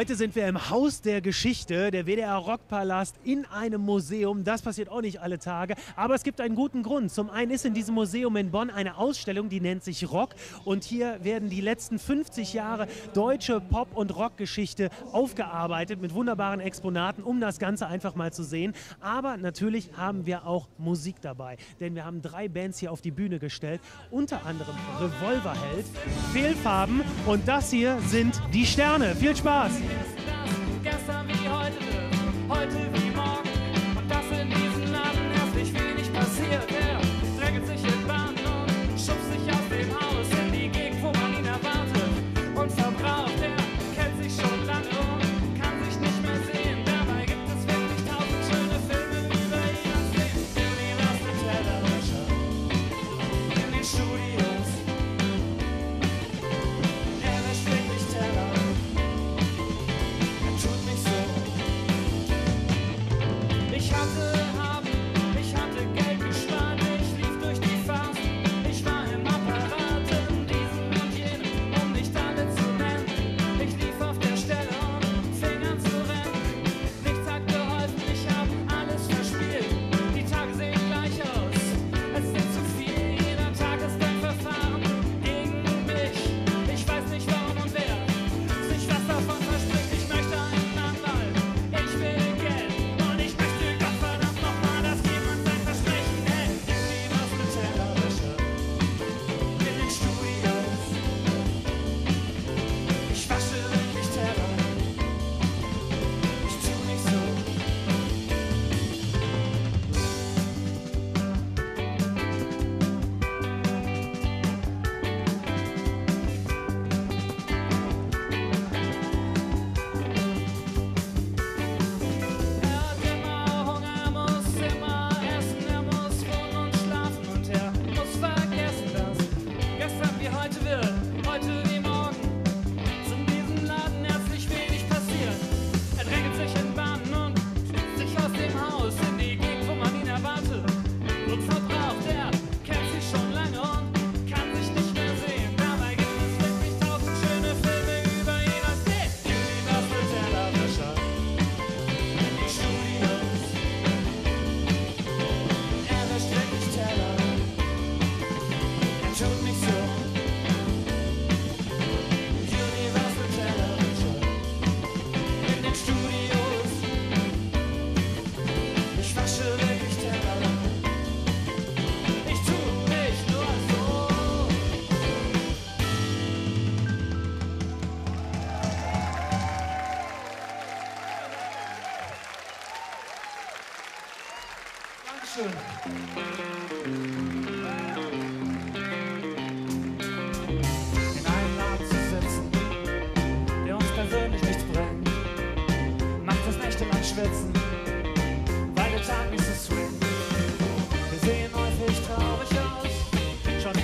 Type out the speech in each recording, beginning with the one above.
Heute sind wir im Haus der Geschichte, der WDR Rockpalast in einem Museum. Das passiert auch nicht alle Tage, aber es gibt einen guten Grund. Zum einen ist in diesem Museum in Bonn eine Ausstellung, die nennt sich Rock und hier werden die letzten 50 Jahre deutsche Pop- und Rockgeschichte aufgearbeitet mit wunderbaren Exponaten, um das Ganze einfach mal zu sehen. Aber natürlich haben wir auch Musik dabei, denn wir haben drei Bands hier auf die Bühne gestellt, unter anderem Revolverheld, Fehlfarben und das hier sind die Sterne. Viel Spaß! Gestern wie heute wird, heute wie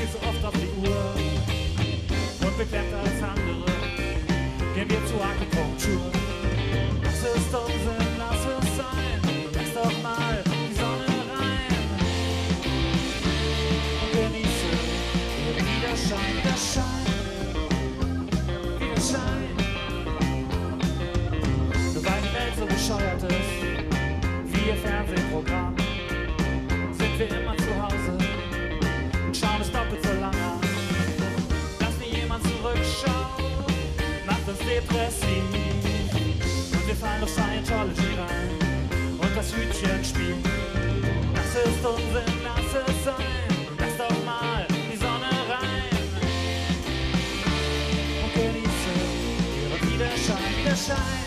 viel zu oft auf die Uhr und beklemmter als andere gehen wir zur Akupunktur. Das ist Unsinn, lass es sein, lass doch mal die Sonne rein und genieße den Widerschein, der Schein, wie der. Nur weil die Welt so bescheuert ist, wie ihr Fernsehprogramm, sind wir immer depressiv. Und wir fallen auf Scientology rein und das Hütchenspiel. Das ist Unsinn, lass es sein. Lass doch mal die Sonne rein. Und genieße ihren Widerschein, Widerschein.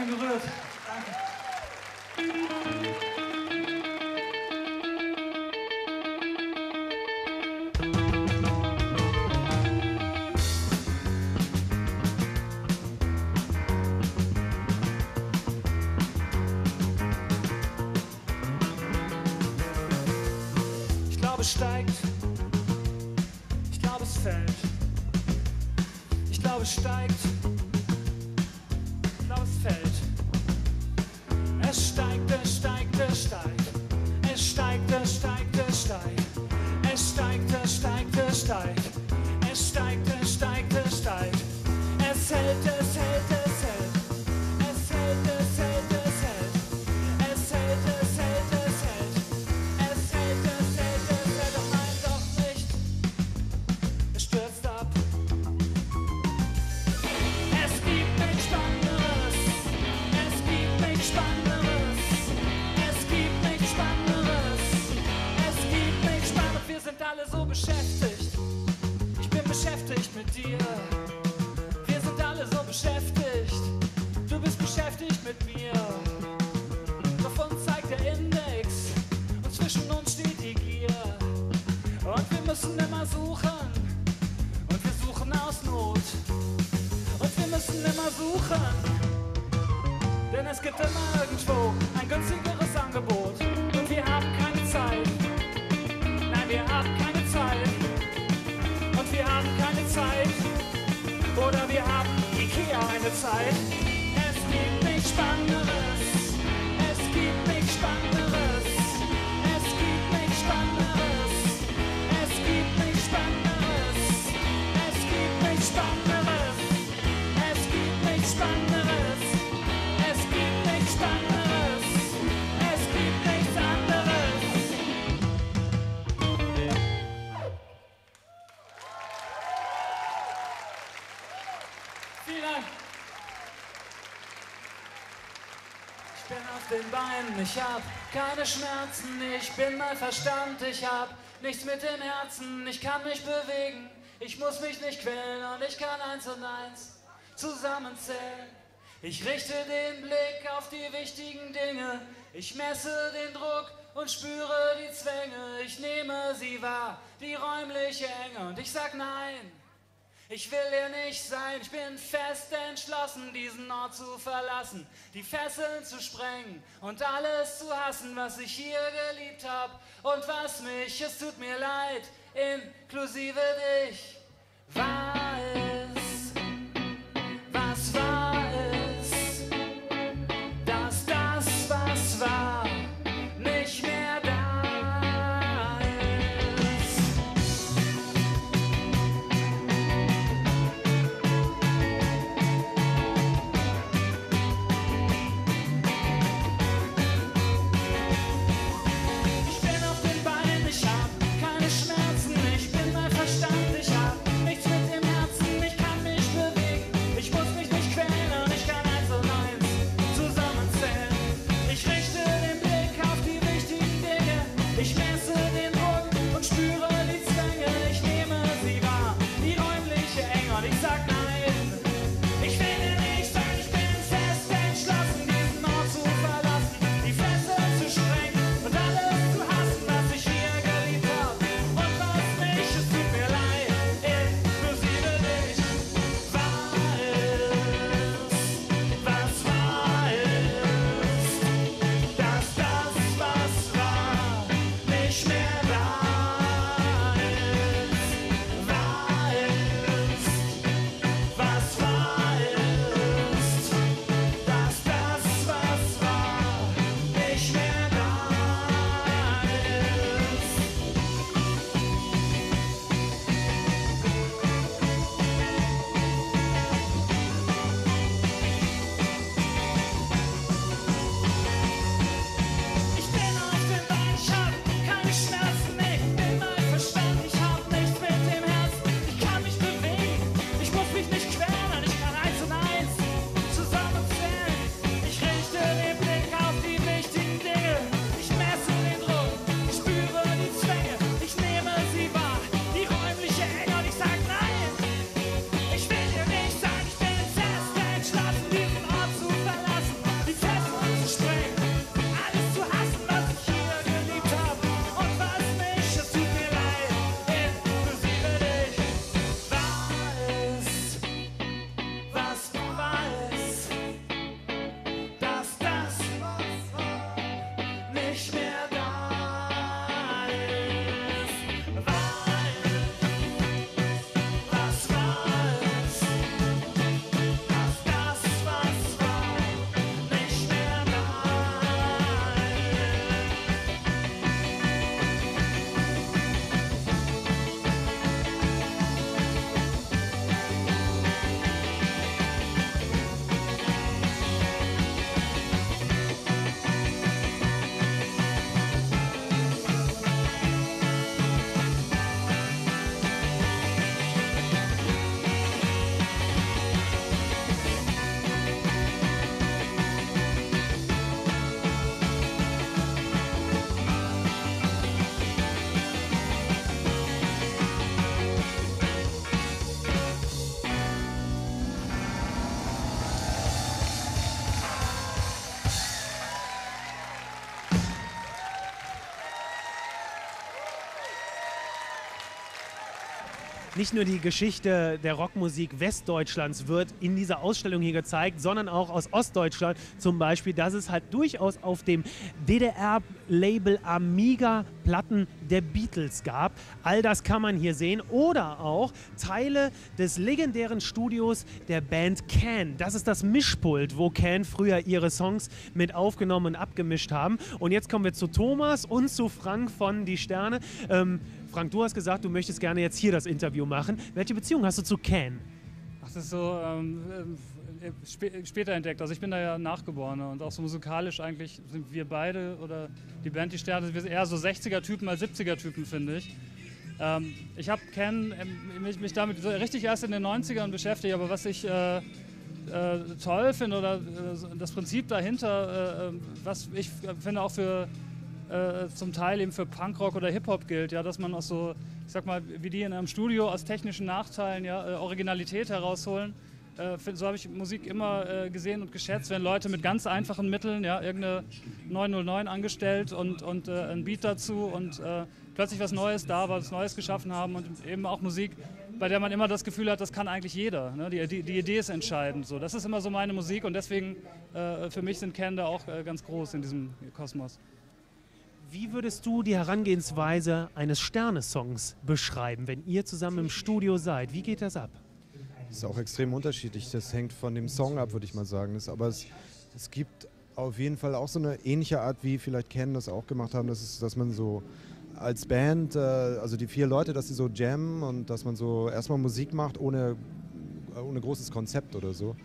bin gerührt. Danke. Ich glaube, es steigt. Ich glaube, es fällt. Ich glaube, es steigt. Bescheid. Zeit. Es gibt nichts Spannenderes. Beinen, ich hab keine Schmerzen, ich bin mein Verstand, ich hab nichts mit dem Herzen, ich kann mich bewegen, ich muss mich nicht quälen und ich kann eins und eins zusammenzählen. Ich richte den Blick auf die wichtigen Dinge, ich messe den Druck und spüre die Zwänge, ich nehme sie wahr, die räumliche Enge und ich sag nein. Ich will hier nicht sein, ich bin fest entschlossen, diesen Ort zu verlassen, die Fesseln zu sprengen und alles zu hassen, was ich hier geliebt hab und was mich, es tut mir leid, inklusive dich, war nicht nur die Geschichte der Rockmusik Westdeutschlands wird in dieser Ausstellung hier gezeigt, sondern auch aus Ostdeutschland zum Beispiel, dass es halt durchaus auf dem DDR-Label Amiga Platten der Beatles gab. All das kann man hier sehen. Oder auch Teile des legendären Studios der Band Can. Das ist das Mischpult, wo Can früher ihre Songs mit aufgenommen und abgemischt haben. Und jetzt kommen wir zu Thomas und zu Frank von Die Sterne. Ähm, Frank, du hast gesagt, du möchtest gerne jetzt hier das Interview machen. Welche Beziehung hast du zu Can? Ach, das ist so ähm, äh, spä später entdeckt. Also ich bin da ja Nachgeborener und auch so musikalisch eigentlich sind wir beide oder die Band Die Sterne, wir sind eher so 60er-Typen als 70er-Typen, finde ich. Ähm, ich habe Ken ähm, mich, mich, damit richtig erst in den 90ern beschäftigt, aber was ich äh, äh, toll finde oder äh, das Prinzip dahinter, äh, äh, was ich finde auch für zum Teil eben für Punkrock oder Hip-Hop gilt, ja, dass man aus so, ich sag mal, wie die in einem Studio aus technischen Nachteilen ja, Originalität herausholen äh, so habe ich Musik immer äh, gesehen und geschätzt, wenn Leute mit ganz einfachen Mitteln, ja, irgendeine 909 angestellt und, und äh, ein Beat dazu und äh, plötzlich was Neues da, was Neues geschaffen haben und eben auch Musik, bei der man immer das Gefühl hat, das kann eigentlich jeder. Ne? Die, die, die, Idee ist entscheidend. So. Das ist immer so meine Musik und deswegen äh, für mich sind Ken da auch äh, ganz groß in diesem Kosmos. Wie würdest du die Herangehensweise eines Sternesongs beschreiben, wenn ihr zusammen im Studio seid? Wie geht das ab? Ist auch extrem unterschiedlich. Das hängt von dem Song ab, würde ich mal sagen. Das, aber es, es gibt auf jeden Fall auch so eine ähnliche Art, wie vielleicht Ken das auch gemacht haben, das ist, dass man so als Band, äh, also die vier Leute, dass sie so jammen und dass man so erstmal Musik macht ohne, ohne großes Konzept oder so.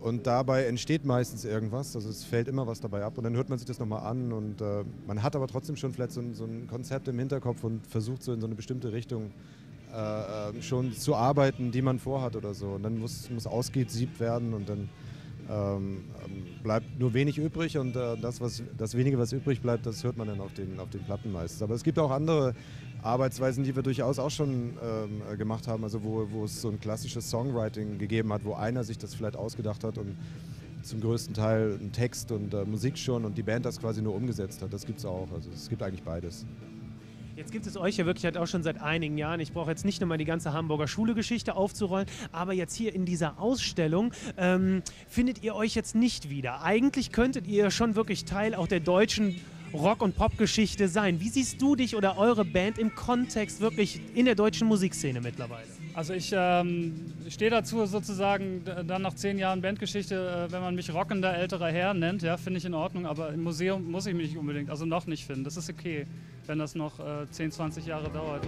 Und dabei entsteht meistens irgendwas, also es fällt immer was dabei ab und dann hört man sich das nochmal an und äh, man hat aber trotzdem schon vielleicht so ein, so ein Konzept im Hinterkopf und versucht so in so eine bestimmte Richtung äh, ähm, schon zu arbeiten, die man vorhat oder so. Und dann muss, muss ausgesiebt werden und dann ähm, ähm, bleibt nur wenig übrig und äh, das, was, das wenige, was übrig bleibt, das hört man dann auf den, auf den Platten meistens. Aber es gibt auch andere Arbeitsweisen, die wir durchaus auch schon ähm, gemacht haben, also wo, wo es so ein klassisches Songwriting gegeben hat, wo einer sich das vielleicht ausgedacht hat und zum größten Teil einen Text und äh, Musik schon und die Band das quasi nur umgesetzt hat. Das gibt es auch. Also es gibt eigentlich beides. Jetzt gibt es euch ja wirklich halt auch schon seit einigen Jahren. Ich brauche jetzt nicht nochmal die ganze Hamburger Schule-Geschichte aufzurollen, aber jetzt hier in dieser Ausstellung ähm, findet ihr euch jetzt nicht wieder. Eigentlich könntet ihr schon wirklich Teil auch der deutschen Rock- und Popgeschichte sein. Wie siehst du dich oder eure Band im Kontext wirklich in der deutschen Musikszene mittlerweile? Also ich ähm, stehe dazu sozusagen dann nach zehn Jahren Bandgeschichte, äh, wenn man mich rockender älterer Herr nennt, ja, finde ich in Ordnung, aber im Museum muss ich mich nicht unbedingt, also noch nicht finden. Das ist okay, wenn das noch äh, 10, 20 Jahre dauert.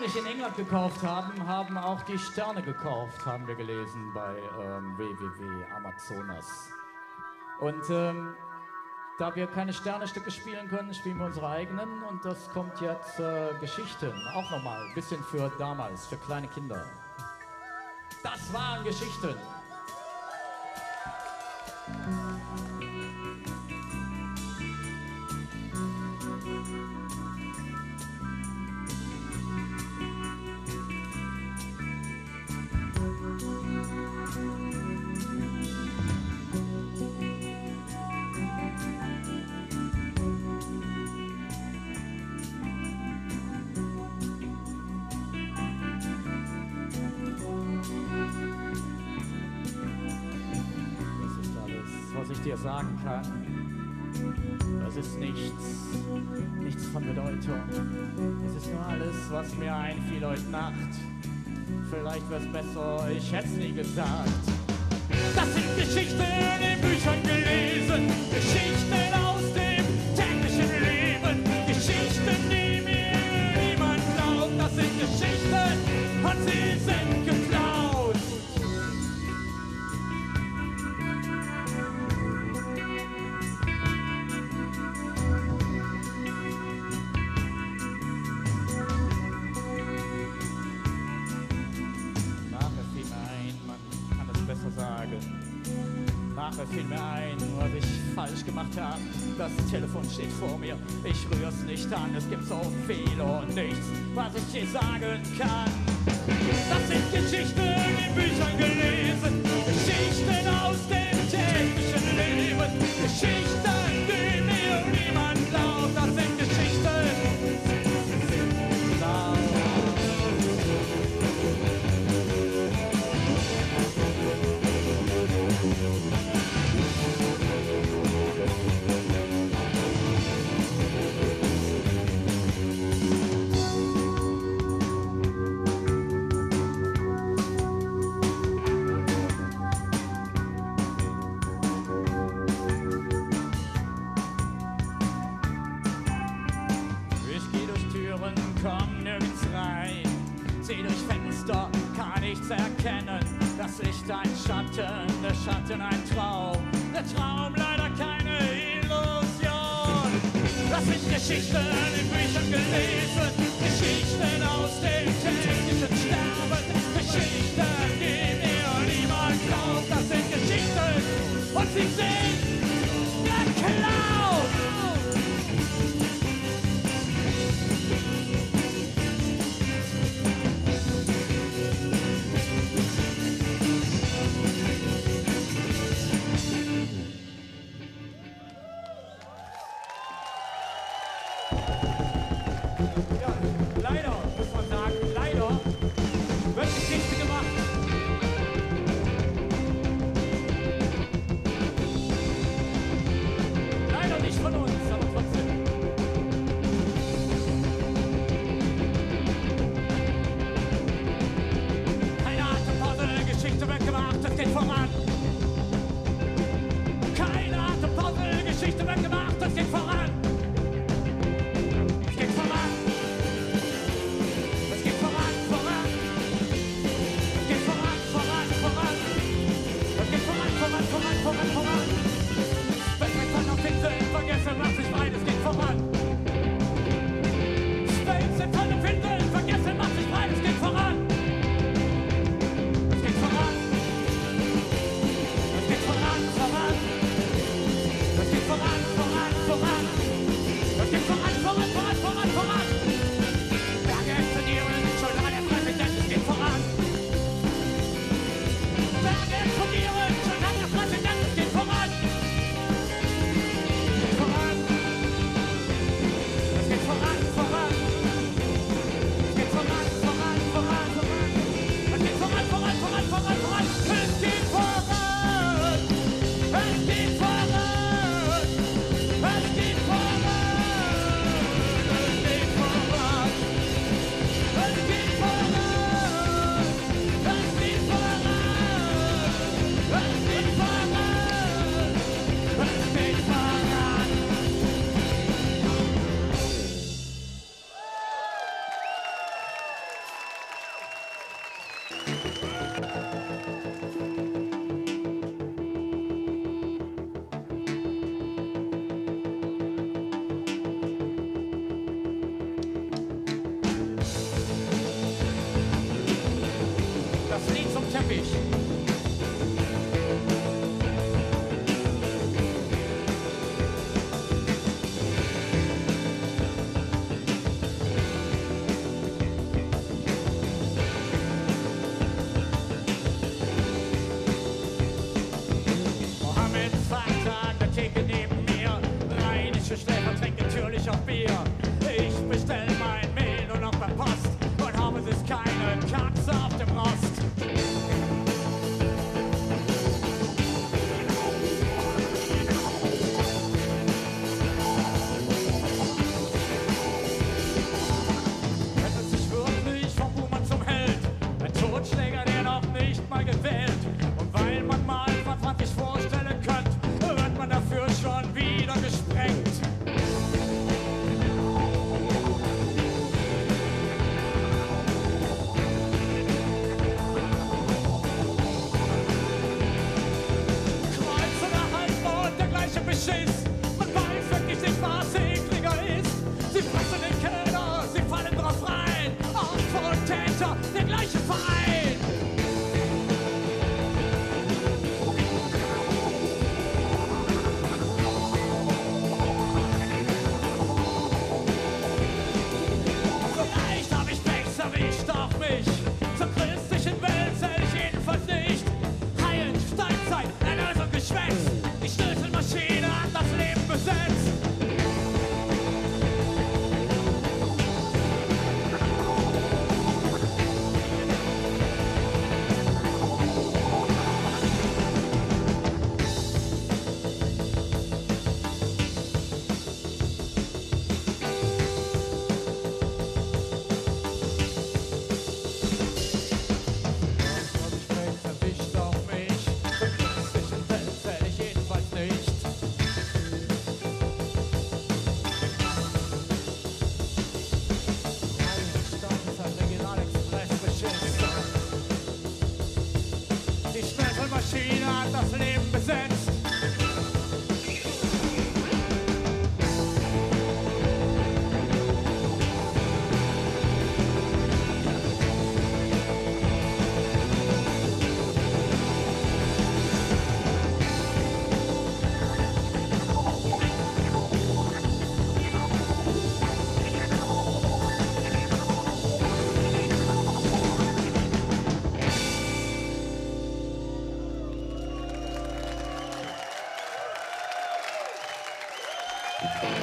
nicht in England gekauft haben, haben auch die Sterne gekauft, haben wir gelesen bei ähm, www Amazonas. Und ähm, da wir keine Sternestücke spielen können, spielen wir unsere eigenen und das kommt jetzt äh, Geschichten. Auch nochmal, ein bisschen für damals, für kleine Kinder. Das waren Geschichten. dir sagen kann. Das ist nichts, nichts von Bedeutung. Es ist nur alles, was mir einfiel heute Nacht. Vielleicht wär's besser, ich hätt's nie gesagt. Das sind Geschichten in Büchern gelesen, Geschichten. was ich dir sagen kann.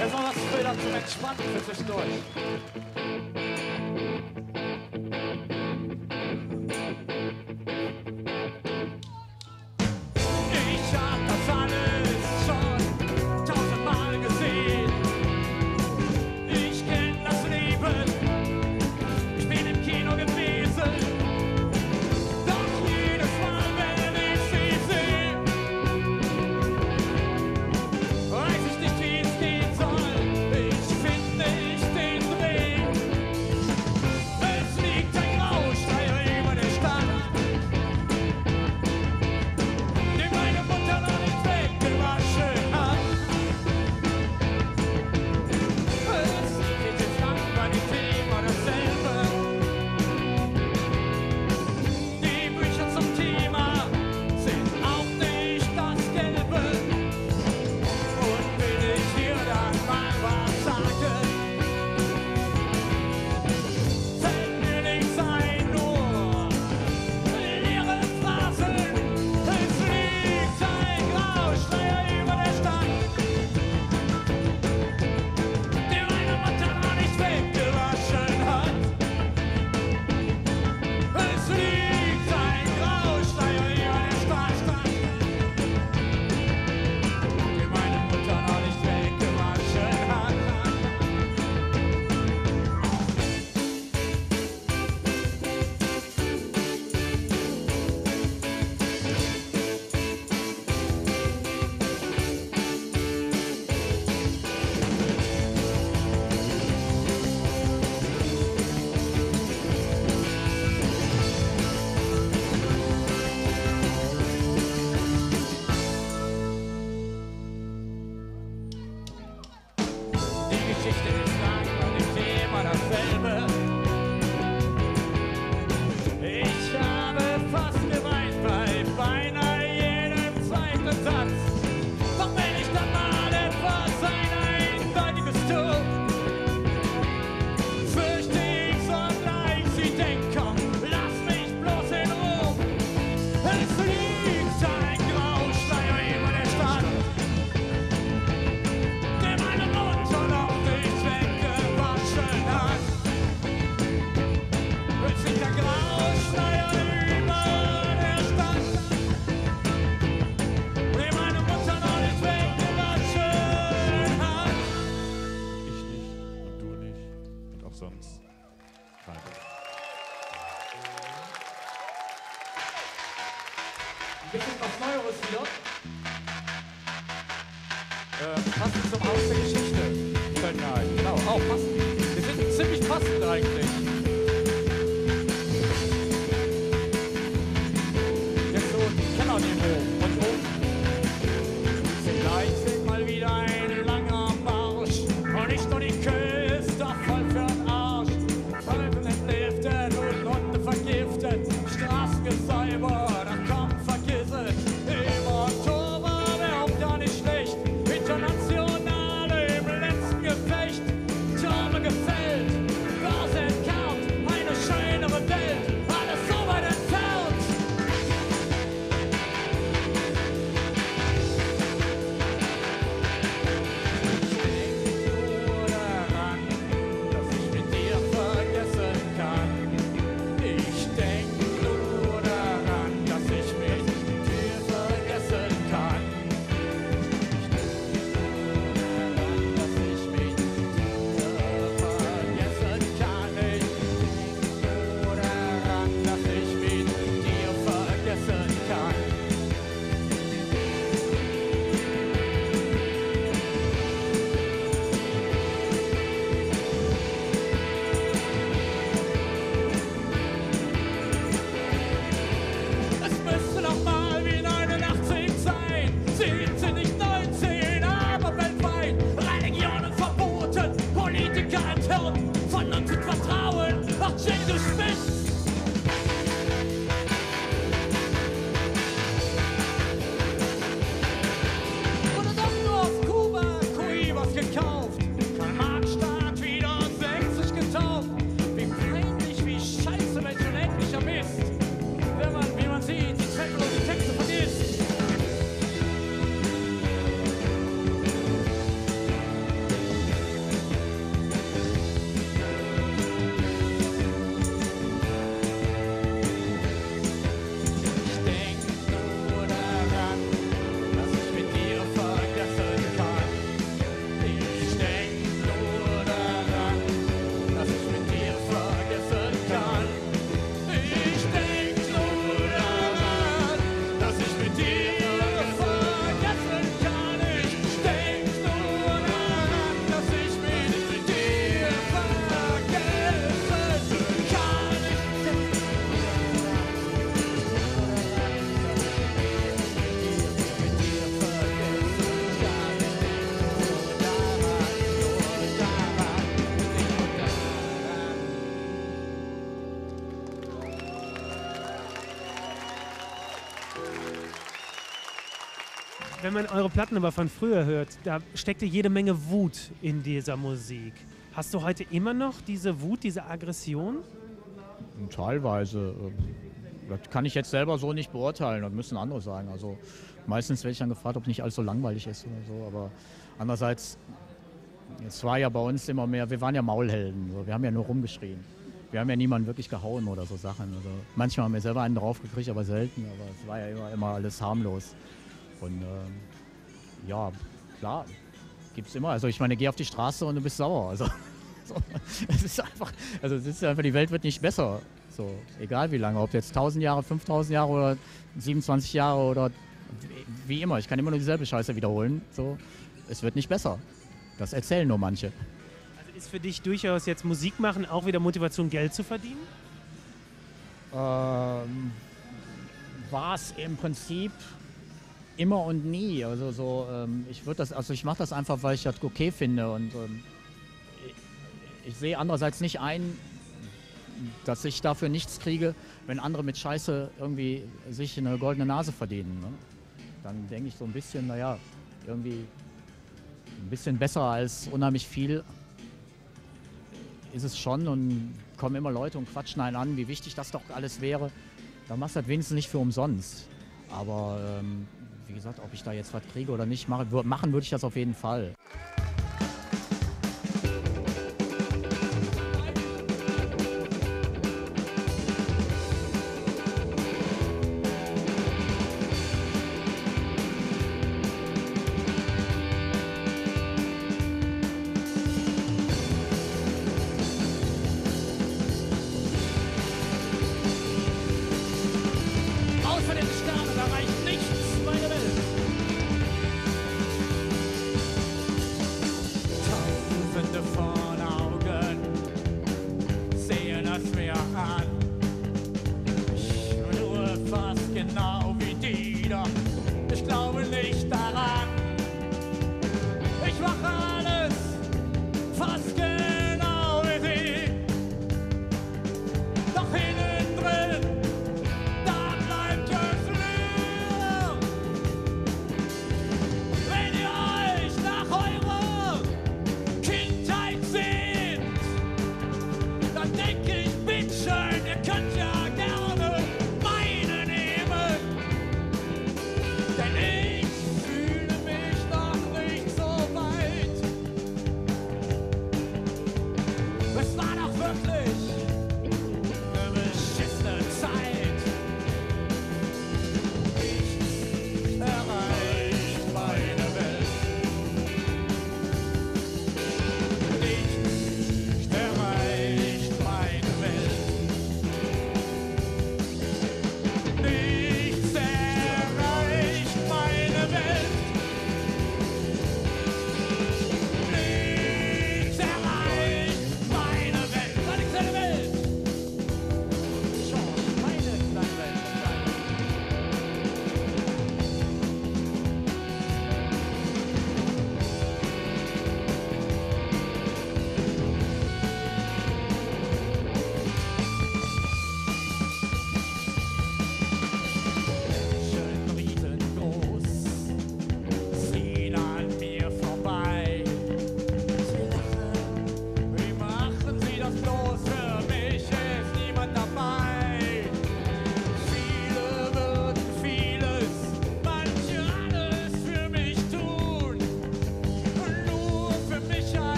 Er soll das Spiel dann zum Entspannen für sich durch. Man eure Platten aber von früher hört, da steckte jede Menge Wut in dieser Musik. Hast du heute immer noch diese Wut, diese Aggression? Teilweise. Das kann ich jetzt selber so nicht beurteilen, das müssen andere sagen. Also meistens werde ich dann gefragt, ob nicht alles so langweilig ist oder so. Aber andererseits, es war ja bei uns immer mehr, wir waren ja Maulhelden. Wir haben ja nur rumgeschrien. Wir haben ja niemanden wirklich gehauen oder so Sachen. Also manchmal haben wir selber einen draufgekriegt, aber selten. Aber es war ja immer, immer alles harmlos. Und ähm, ja, klar, gibt es immer. Also ich meine, geh auf die Straße und du bist sauer. Also so, es ist einfach, also es ist einfach, die Welt wird nicht besser. So, egal wie lange, ob jetzt 1000 Jahre, 5000 Jahre oder 27 Jahre oder wie- immer. Ich kann immer nur dieselbe Scheiße wiederholen. So, es wird nicht besser. Das erzählen nur manche. Also ist für dich durchaus jetzt Musik machen auch wieder Motivation, Geld zu verdienen? Ähm, war es im Prinzip immer und nie. Also so, ähm, ich würde das, also ich mache das einfach, weil ich das okay finde und ähm, ich, ich sehe andererseits nicht ein, dass ich dafür nichts kriege, wenn andere mit Scheiße irgendwie sich eine goldene Nase verdienen. Ne? Dann denke ich so ein bisschen, naja, irgendwie ein bisschen besser als unheimlich viel ist es schon und kommen immer Leute und quatschen einen an, wie wichtig das doch alles wäre. Dann machst du das wenigstens nicht für umsonst. Aber ähm, wie gesagt, ob ich da jetzt was kriege oder nicht, machen würde ich das auf jeden Fall.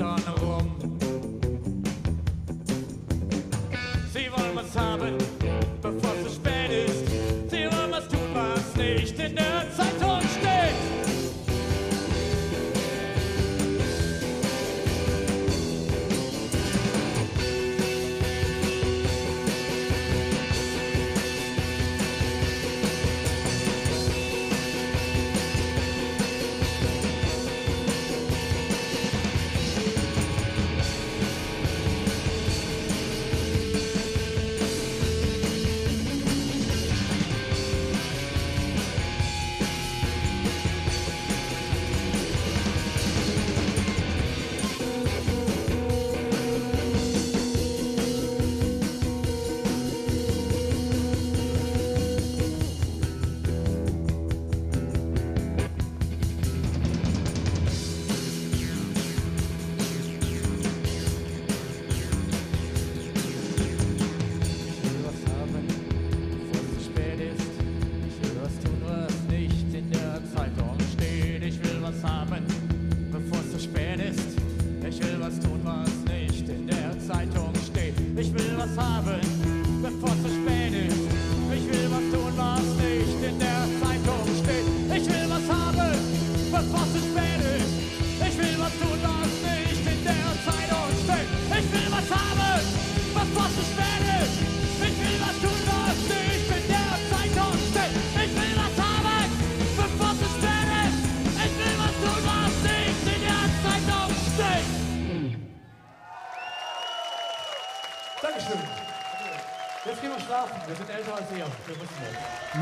In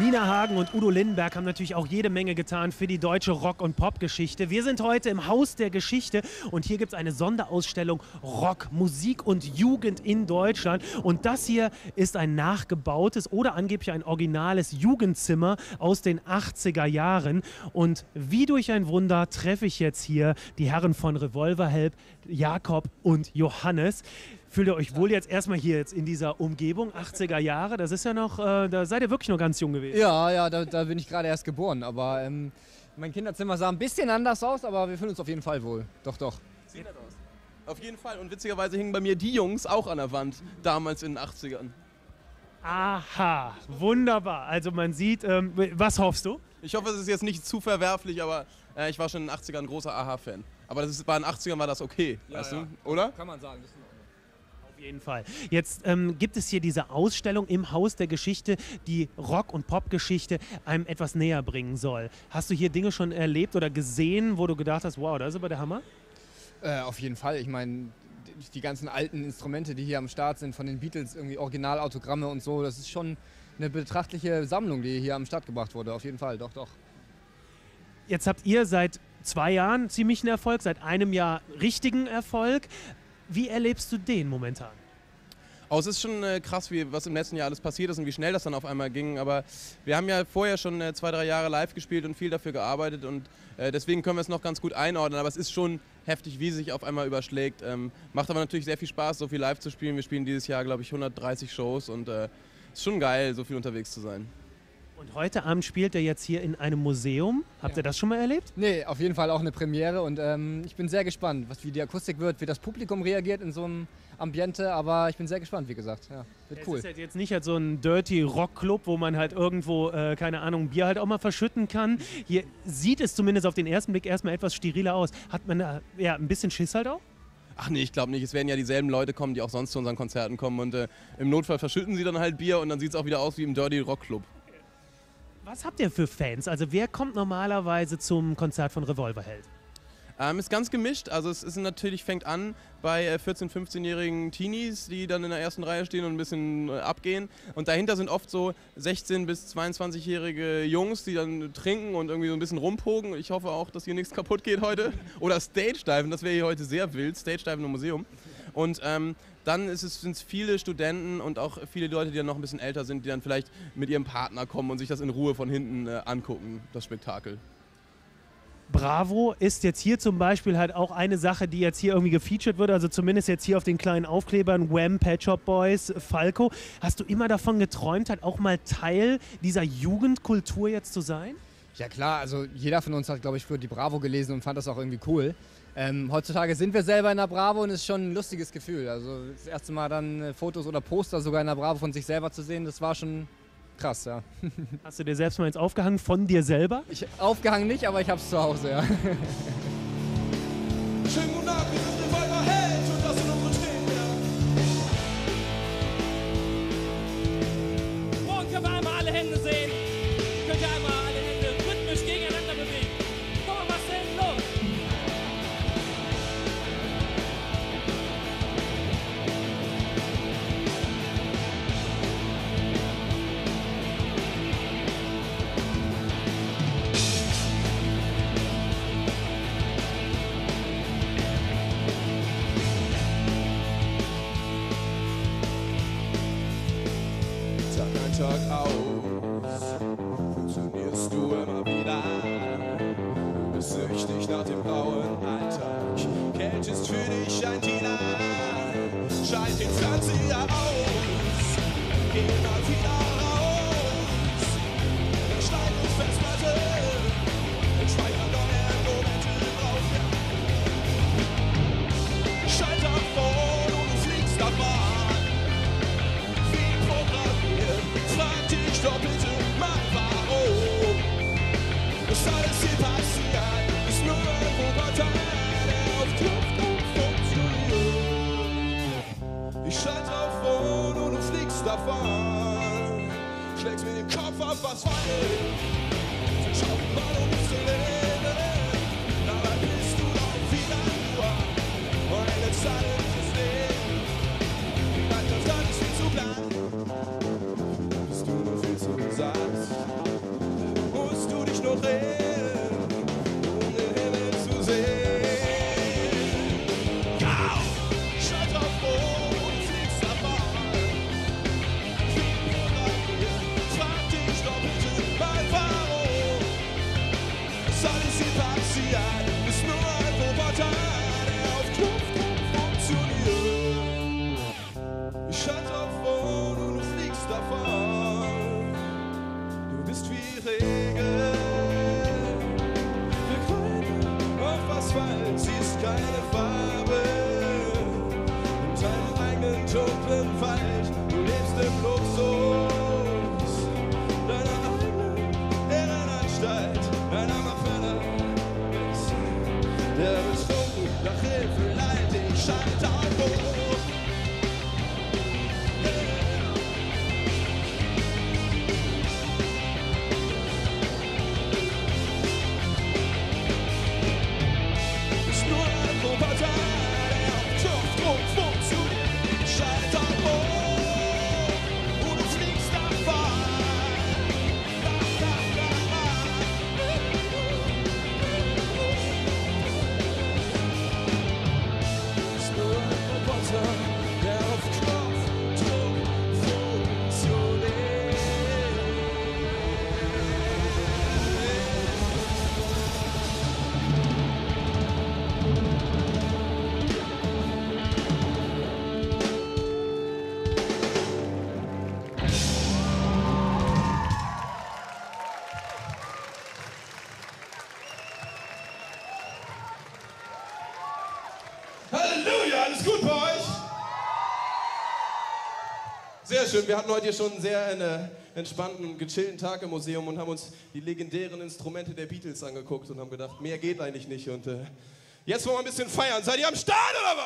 Nina Hagen und Udo Lindenberg haben natürlich auch jede Menge getan für die deutsche Rock- und Popgeschichte. Wir sind heute im Haus der Geschichte und hier gibt es eine Sonderausstellung Rock, Musik und Jugend in Deutschland. Und das hier ist ein nachgebautes oder angeblich ein originales Jugendzimmer aus den 80er Jahren. Und wie durch ein Wunder treffe ich jetzt hier die Herren von Revolverhelp, Jakob und Johannes. Fühlt ihr euch wohl jetzt erstmal hier jetzt in dieser Umgebung, 80er Jahre? Das ist ja noch, äh, da seid ihr wirklich noch ganz jung gewesen. Ja, ja, da, da bin ich gerade erst geboren. Aber ähm, mein Kinderzimmer sah ein bisschen anders aus, aber wir fühlen uns auf jeden Fall wohl. Doch, doch. Sieht nett aus. Auf jeden Fall. Und witzigerweise hingen bei mir die Jungs auch an der Wand, damals in den 80ern. Aha, wunderbar. Also man sieht, ähm, was hoffst du? Ich hoffe, es ist jetzt nicht zu verwerflich, aber äh, ich war schon in den 80ern ein großer Aha-Fan. Aber das ist, bei den 80ern war das okay, weißt du? Oder? Kann man sagen. Auf jeden Fall. Jetzt ähm, gibt es hier diese Ausstellung im Haus der Geschichte, die Rock- und Popgeschichte einem etwas näher bringen soll. Hast du hier Dinge schon erlebt oder gesehen, wo du gedacht hast, wow, das ist aber der Hammer? Äh, auf jeden Fall. Ich meine, die- ganzen alten Instrumente, die hier am Start sind, von den Beatles, irgendwie Originalautogramme und so, das ist schon eine betrachtliche Sammlung, die hier am Start gebracht wurde. Auf jeden Fall, doch, doch. Jetzt habt ihr seit zwei Jahren ziemlichen Erfolg, seit einem Jahr richtigen Erfolg. Wie erlebst du den momentan? Aber es ist schon äh, krass, wie, was im letzten Jahr alles passiert ist und wie schnell das dann auf einmal ging. Aber wir haben ja vorher schon äh, zwei, drei Jahre live gespielt und viel dafür gearbeitet und äh, deswegen können wir es noch ganz gut einordnen. Aber es ist schon heftig, wie sich auf einmal überschlägt. Ähm, macht aber natürlich sehr viel Spaß, so viel live zu spielen. Wir spielen dieses Jahr, glaube ich, 130 Shows und äh, ist schon geil, so viel unterwegs zu sein. Und heute Abend spielt er jetzt hier in einem Museum. Habt ihr das schon mal erlebt? Nee, auf jeden Fall auch eine Premiere und ähm, ich bin sehr gespannt, was, wie die Akustik wird, wie das Publikum reagiert in so einem Ambiente, aber ich bin sehr gespannt, wie gesagt. Ja, wird Es cool. ist halt jetzt nicht halt so ein Dirty Rock Club, wo man halt irgendwo, äh, keine Ahnung, Bier halt auch mal verschütten kann. Hier sieht es zumindest auf den ersten Blick erstmal etwas steriler aus. Hat man da ja ein bisschen Schiss halt auch? Ach nee, ich glaube nicht. Es werden ja dieselben Leute kommen, die auch sonst zu unseren Konzerten kommen. Und äh, im Notfall verschütten sie dann halt Bier und dann sieht es auch wieder aus wie im Dirty Rock Club. Was habt ihr für Fans? Also wer kommt normalerweise zum Konzert von Revolverheld? Ähm, ist ganz gemischt. Also es ist natürlich, fängt an bei äh, 14-, 15-jährigen Teenies, die dann in der ersten Reihe stehen und ein bisschen äh, abgehen. Und dahinter sind oft so 16- bis 22-jährige Jungs, die dann trinken und irgendwie so ein bisschen rumpogen. Ich hoffe auch, dass hier nichts kaputt geht heute. Oder Stage-Diven, das wäre hier heute sehr wild. Stage-Diven im Museum. Und ähm, dann sind es viele Studenten und auch viele Leute, die dann noch ein bisschen älter sind, die dann vielleicht mit ihrem Partner kommen und sich das in Ruhe von hinten äh, angucken, das Spektakel. Bravo ist jetzt hier zum Beispiel halt auch eine Sache, die jetzt hier irgendwie gefeatured wird, also zumindest jetzt hier auf den kleinen Aufklebern, Wham, Pet Shop Boys, Falco. Hast du immer davon geträumt, halt auch mal Teil dieser Jugendkultur jetzt zu sein? Ja klar, also jeder von uns hat, glaube ich, früher die Bravo gelesen und fand das auch irgendwie cool. Ähm, heutzutage sind wir selber in der Bravo und es ist schon ein lustiges Gefühl. Also das erste Mal dann äh, Fotos oder Poster sogar in der Bravo von sich selber zu sehen, das war schon krass, ja. Hast du dir selbst mal eins aufgehangen von dir selber? Ich aufgehangen nicht, aber ich hab's zu Hause, ja. Schönen guten Abend, wir sind Revolverheld und das sind unsere Themen, Morgen können wir einmal alle Hände sehen. Dankeschön. Wir hatten heute hier schon einen sehr äh, eine, entspannten und gechillten Tag im Museum und haben uns die legendären Instrumente der Beatles angeguckt und haben gedacht, mehr geht eigentlich nicht. Und äh, jetzt wollen wir ein bisschen feiern. Seid ihr am Start oder was?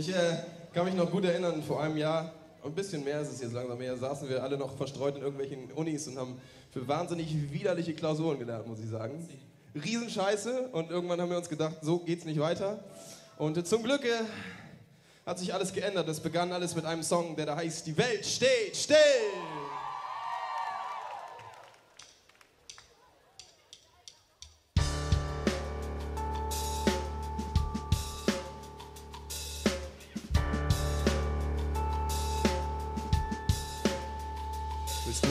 Ich äh, kann mich noch gut erinnern, vor einem Jahr, ein bisschen mehr ist es jetzt langsam her, saßen wir alle noch verstreut in irgendwelchen Unis und haben für wahnsinnig widerliche Klausuren gelernt, muss ich sagen. Riesenscheiße und irgendwann haben wir uns gedacht, so geht's nicht weiter. Und äh, zum Glück äh, hat sich alles geändert. Es begann alles mit einem Song, der da heißt Die Welt steht still.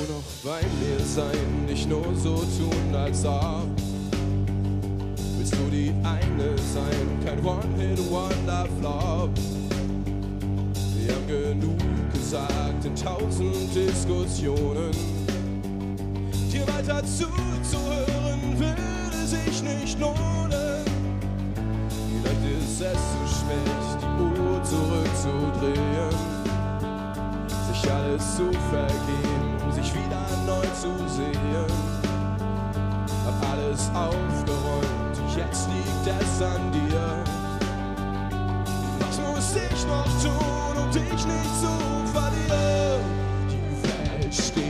Du noch bei mir sein, nicht nur so tun, als ob? Willst du die eine sein, kein One-Hit-Wonder-Flop? Wir haben genug gesagt in tausend Diskussionen. Dir weiter zuzuhören würde sich nicht lohnen. Vielleicht ist es zu spät, die Uhr zurückzudrehen. Sich alles zu vergeben, sich wieder neu zu sehen. Hab alles aufgeräumt, jetzt liegt es an dir. Was muss ich noch tun, um dich nicht zu verlieren? Die Welt steht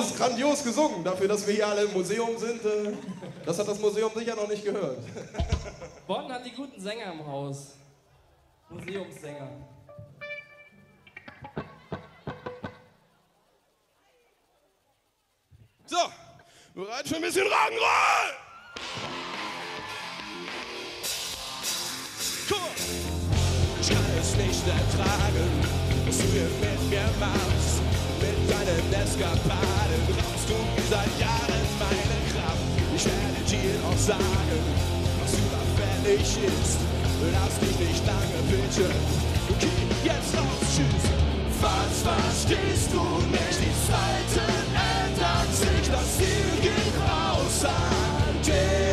Das ist grandios gesungen, dafür, dass wir hier alle im Museum sind. äh, Das hat das Museum sicher noch nicht gehört. Bonn hat die guten Sänger im Haus. Museumssänger. So, bereit für ein bisschen Rock'n'Roll? Ich kann es nicht ertragen, was du hier mit mir machst. Mit deinen Eskapaden raubst du seit Jahren meine Kraft. Ich werde dir auch sagen, was überfällig ist. Lass dich nicht lange bitte. Okay, jetzt raus, tschüss. Was verstehst du nicht? Die Zeiten ändern sich, das Ziel geht raus an dich.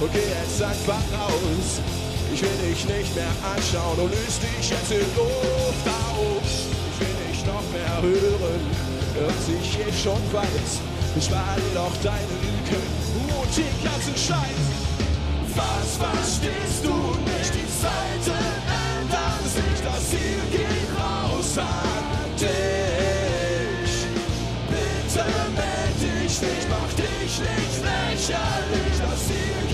Und geh jetzt einfach raus. Ich will dich nicht mehr anschauen und löst dich jetzt in Luft auf. Ich will dich noch mehr hören, was ich eh schon weiß. Ich war dir doch deine Lüge und den ganzen Scheiß. Was verstehst du nicht? Die Zeiten ändern sich, das Ziel geht raus an dich. Bitte meld dich nicht, mach dich nicht lächerlich, das Ziel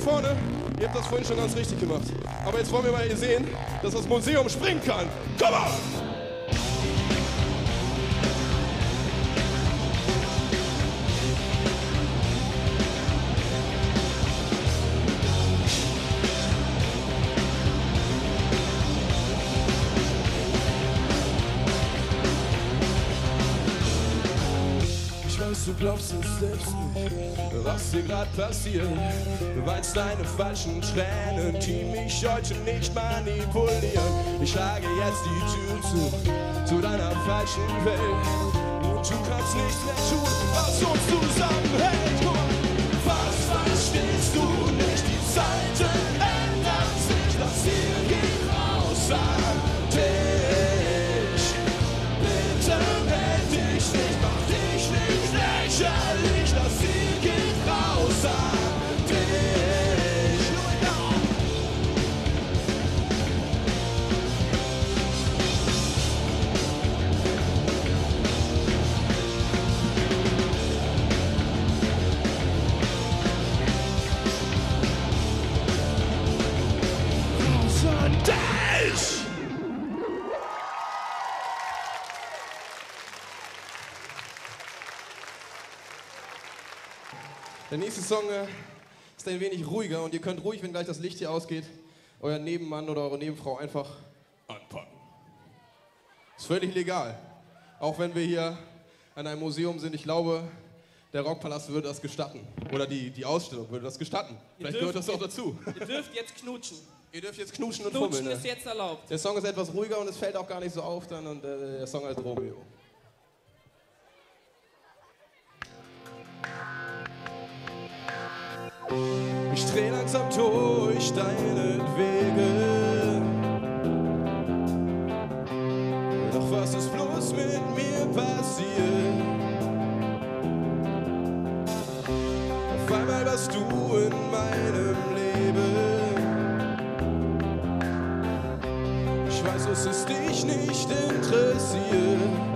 vorne. Ihr habt das vorhin schon ganz richtig gemacht. Aber jetzt wollen wir mal hier sehen, dass das Museum springen kann. Come on! Du glaubst es selbst nicht, was dir grad passiert. Du weinst deine falschen Tränen, die mich heute nicht manipulieren. Ich schlage jetzt die Tür zu, zu deiner falschen Welt. Und du kannst nichts mehr tun, was uns zusammenhält. Was verstehst du nicht? Die Zeiten nächste Song äh, ist ein wenig ruhiger und ihr könnt ruhig, wenn gleich das Licht hier ausgeht, euren Nebenmann oder eure Nebenfrau einfach anpacken. Ist völlig legal. Auch wenn wir hier an einem Museum sind, ich glaube, der Rockpalast würde das gestatten. Oder die, die Ausstellung würde das gestatten. Vielleicht gehört das auch dazu. Ihr dürft jetzt knutschen. Ihr dürft jetzt knutschen und Knutschen fummeln. ist Ne? jetzt erlaubt. Der Song ist etwas ruhiger und es fällt auch gar nicht so auf dann und äh, der Song heißt Romeo. Ich dreh langsam durch deine Wege. Doch was ist bloß mit mir passiert? Auf einmal warst du in meinem Leben. Ich weiß, es dich nicht interessiert.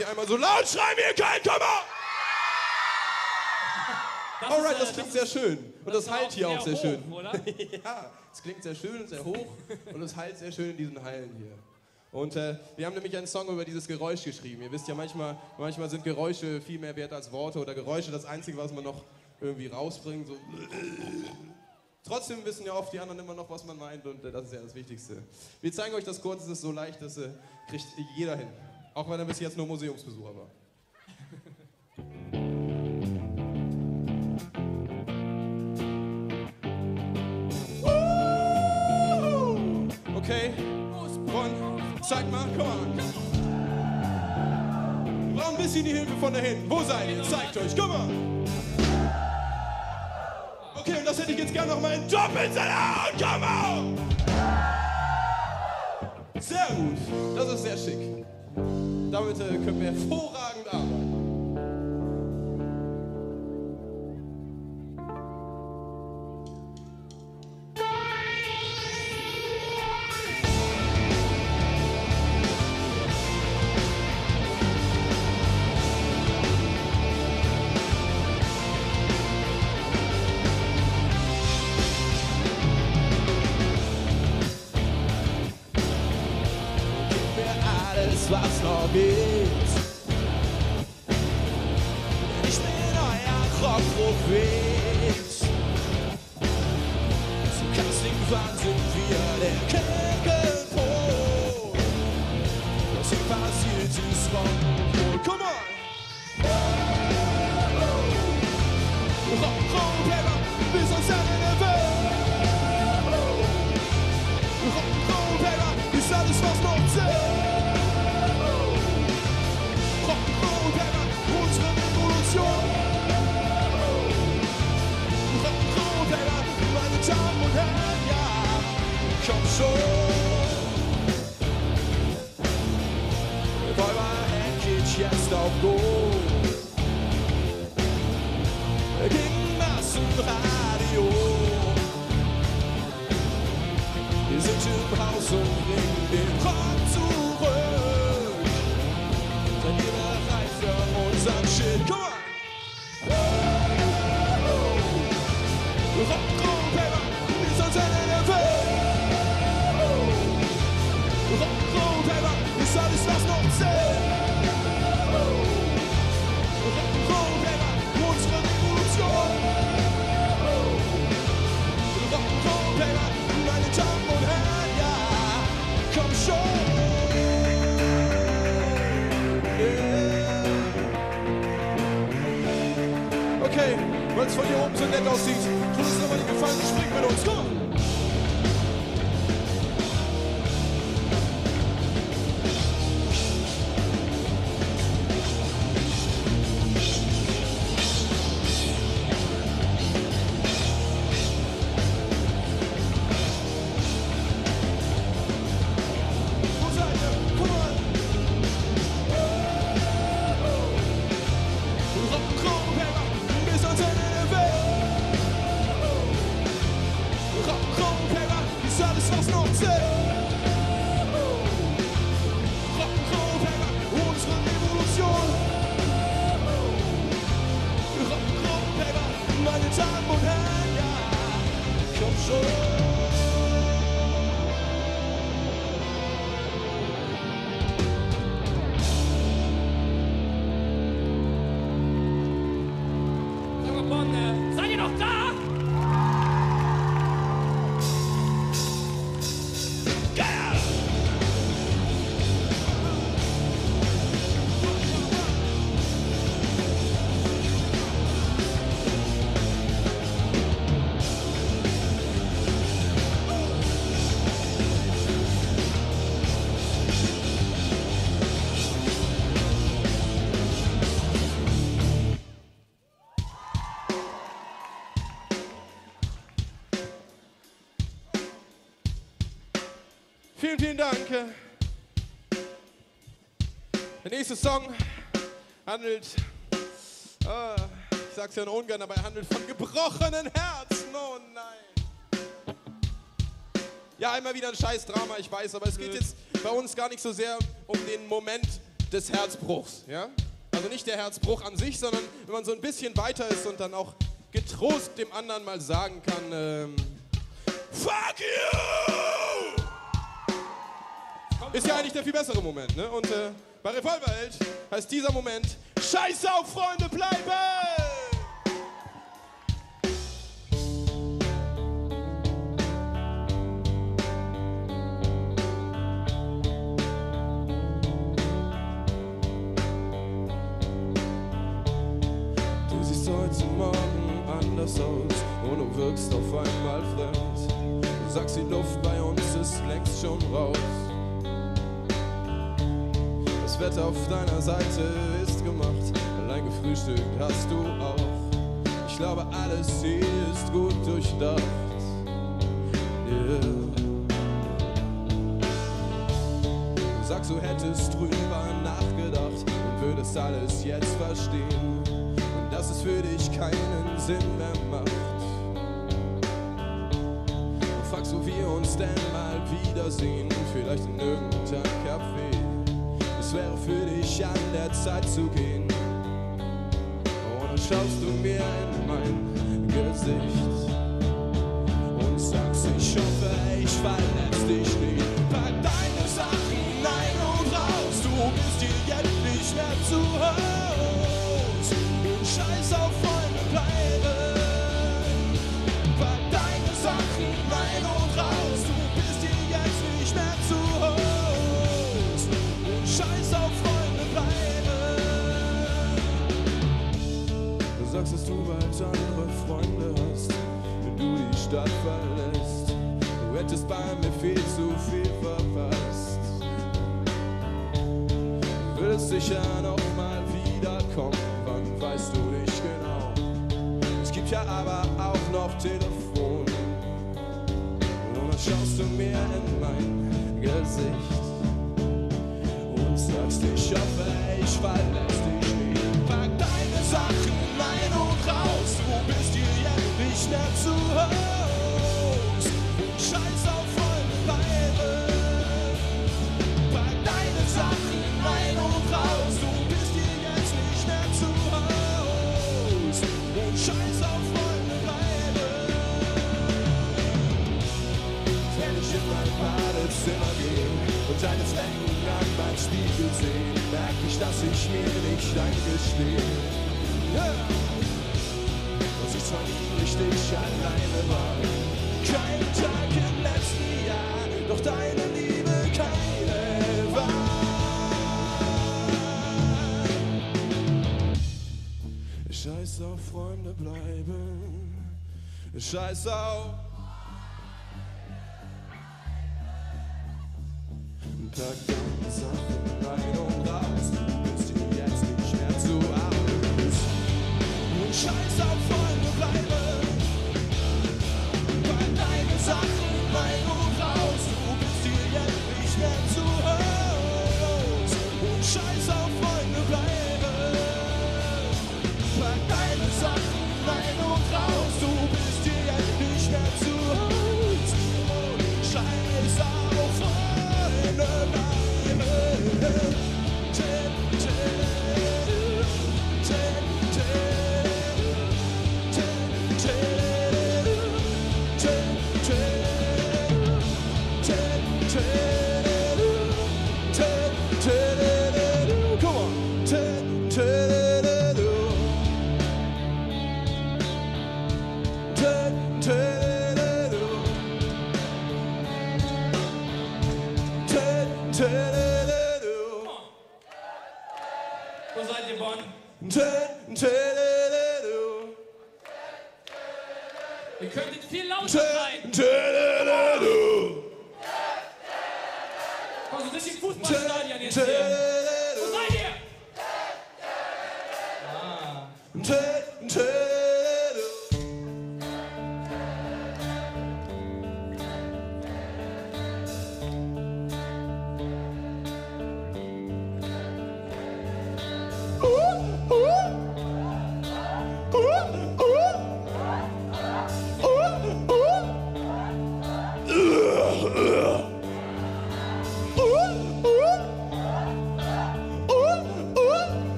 Könnt ihr einmal so laut schreien, wie ihr könnt, komm on! Das Alright, ist, das klingt das sehr schön. Und das das auch hier auch sehr hoch, schön. ja, es klingt sehr schön, sehr hoch und es halt sehr schön in diesen Hallen hier. Und äh, wir haben nämlich einen Song über dieses Geräusch geschrieben. Ihr wisst ja, manchmal, manchmal sind Geräusche viel mehr wert als Worte oder Geräusche das Einzige, was man noch irgendwie rausbringt. So. Trotzdem wissen ja oft die anderen immer noch, was man meint und äh, das ist ja das Wichtigste. Wir zeigen euch das kurz, es ist so leicht, das äh, kriegt jeder hin. Auch wenn er bis jetzt nur Museumsbesucher war. Okay, und zeig mal, komm on. Wir brauchen ein bisschen die Hilfe von da hinten. Wo seid ihr? Zeigt euch, komm mal. Okay, und das hätte ich jetzt gerne noch mal in Doppelsalat. Komm on. Sehr gut, das ist sehr schick. Damit können wir hervorragend arbeiten. Vielen, vielen Dank. Der nächste Song handelt, äh, ich sag's ja in Ungarn, aber er handelt von gebrochenen Herzen. Oh nein. Ja, immer wieder ein scheiß Drama, ich weiß, aber es geht jetzt bei uns gar nicht so sehr um den Moment des Herzbruchs. Ja? Also nicht der Herzbruch an sich, sondern wenn man so ein bisschen weiter ist und dann auch getrost dem anderen mal sagen kann, ähm, Fuck you! Ist ja eigentlich der viel bessere Moment. Ne? Und äh, bei Revolverheld heißt dieser Moment Scheiß auf, Freunde, bleiben! Du siehst heute Morgen anders aus und du wirkst auf einmal fremd. Du sagst, die Luft bei uns ist längst schon raus. Das Wetter auf deiner Seite ist gemacht, allein gefrühstückt hast du auch. Ich glaube, alles hier ist gut durchdacht. Yeah. Du sagst, du hättest drüber nachgedacht und würdest alles jetzt verstehen. Und dass es für dich keinen Sinn mehr macht. Du fragst, wo wir uns denn mal wiedersehen, vielleicht in irgendeinem Café. Es wäre für dich an der Zeit zu gehen. Und schaust du mir in mein Gesicht andere Freunde hast, wenn du die Stadt verlässt. Du hättest bei mir viel zu viel verpasst. Du würdest sicher noch mal wiederkommen, wann weißt du nicht genau. Es gibt ja aber auch noch Telefon. Und dann schaust du mir in mein Gesicht und sagst, ich hoffe, ich verletz Spiegel sehe, merk ich, dass ich mir nicht eingestehe. Ja. Dass ich richtig alleine war, kein Tag im letzten Jahr, doch deine Liebe keine war. Scheiß auf Freunde bleiben, scheiß auf. Pack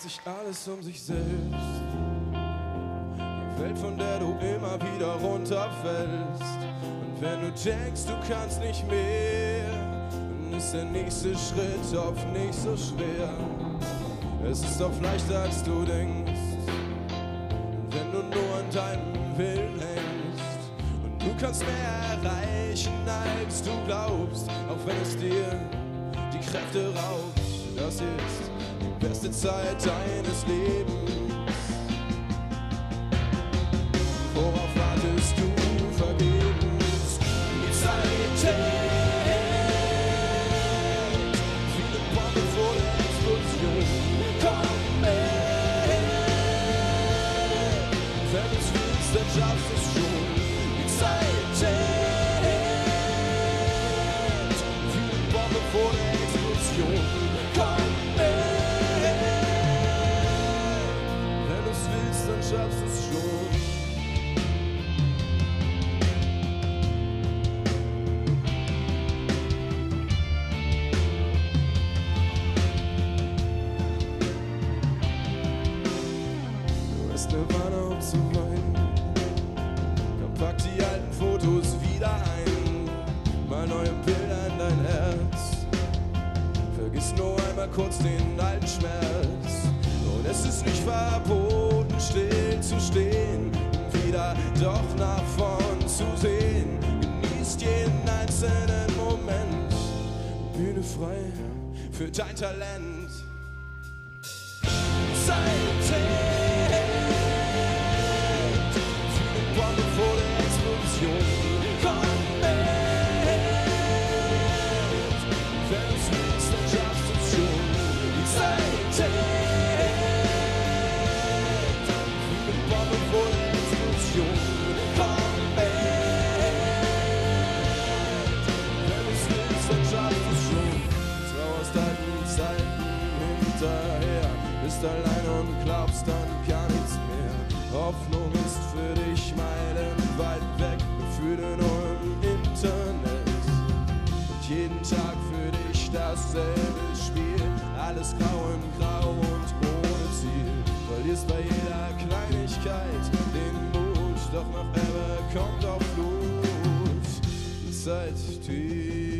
dreht sich alles um sich selbst. Die Welt, von der du immer wieder runterfällst. Und wenn du denkst, du kannst nicht mehr, dann ist der nächste Schritt oft nicht so schwer. Es ist oft leichter, als du denkst. Und wenn du nur an deinem Willen hängst. Und du kannst mehr erreichen, als du glaubst. Auch wenn es dir die Kräfte raubt. Das ist beste Zeit deines Lebens. Kurz den alten Schmerz. Und es ist nicht verboten, still zu stehen. Wieder doch nach vorn zu sehen. Genießt jeden einzelnen Moment. Bühne frei für dein Talent. Zeit Bist allein und glaubst an gar nichts mehr. Hoffnung ist für dich meilenweit weg. Gefühle nur im Internet. Und jeden Tag für dich dasselbe Spiel. Alles grau in grau und ohne Ziel. Verlierst bei jeder Kleinigkeit den Mut. Doch noch Ebbe kommt auf Flut. Zeit tickt.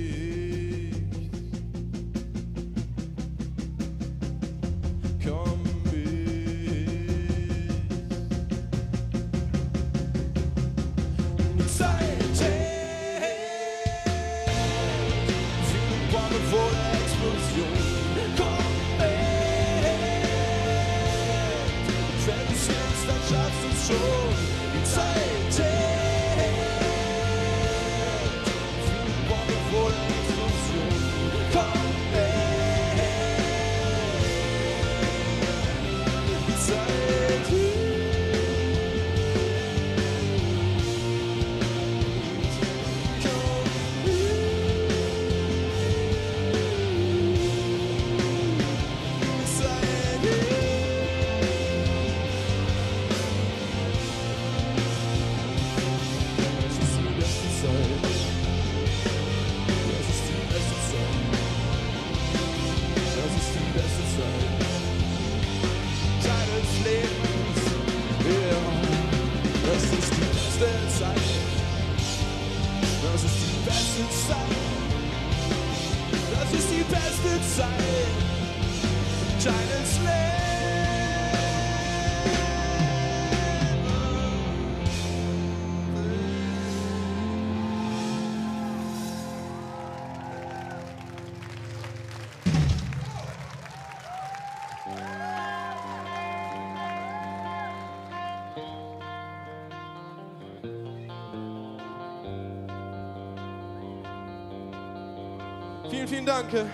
Gedanke.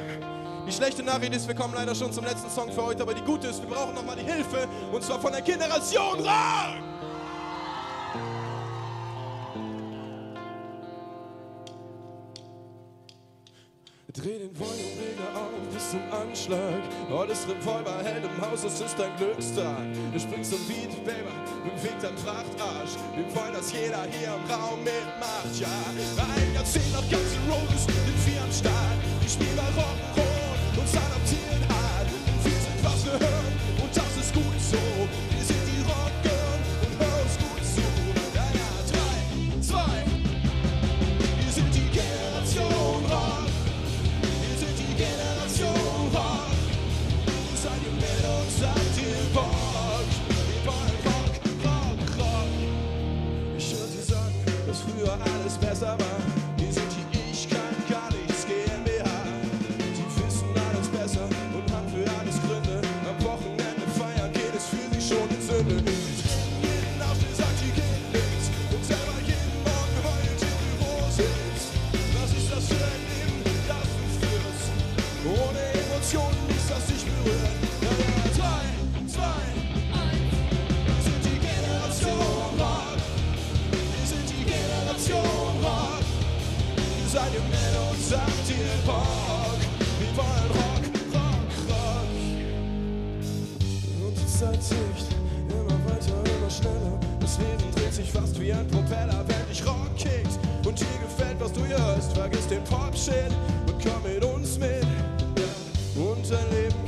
Die schlechte Nachricht ist, wir kommen leider schon zum letzten Song für heute, aber die gute ist, wir brauchen nochmal die Hilfe und zwar von der Generation Rock! Dreh den Volumeregler auf bis zum Anschlag. Oh, Alles Revolver Haus, es ist ein Glückstag. Du springst zum Beat, Baby, bewegt dein Prachtarsch. Wir wollen, dass jeder hier im Raum mitmacht, ja. Ein Jahrzehnt nach Guns N' Roses sind wir am Start. Wir spielen bei Rock'n'Roll und adaptieren hart. Fast wie ein Propeller, wenn dich Rock kickt. Und dir gefällt, was du hier hörst, vergiss den Pop-Shit und komm mit uns mit. Und dein Leben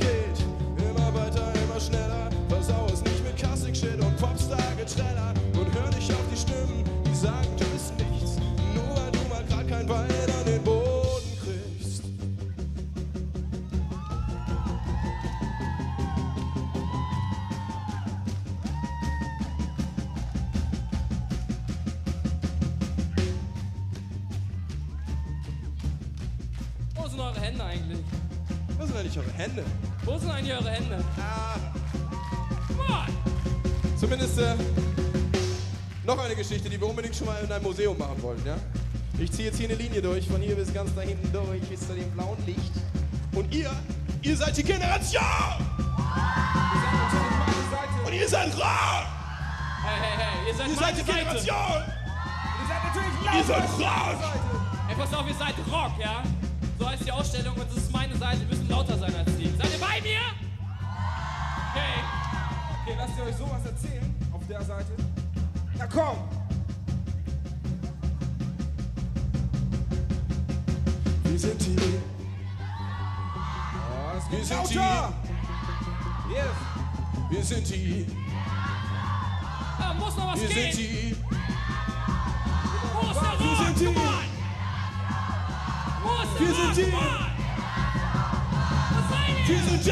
Geschichte, die wir unbedingt schon mal in einem Museum machen wollen, ja? Ich ziehe jetzt hier eine Linie durch, von hier bis ganz da hinten durch, bis zu dem blauen Licht. Und ihr, ihr seid die Generation! Und ihr seid Rock! Hey, hey, hey, ihr seid Ihr seid die Seite. Generation! Ihr seid natürlich Ihr seid lauter. Rock! Ey, pass auf, ihr seid Rock, ja? So heißt die Ausstellung und das ist meine Seite. Wir müssen lauter sein als die. Seid ihr bei mir? Okay. Okay, lasst ihr euch sowas erzählen auf der Seite? Na komm! Wir sind die. Oh, das Wir geht sind die. lauter! Yes! Wir sind die. Da muss noch was Wir gehen. sind die. Wo ist der Rock? Wir sind die. Come on. Wo ist der Wir Rock? sind die. Come on. Was seid ihr? Wir sind die.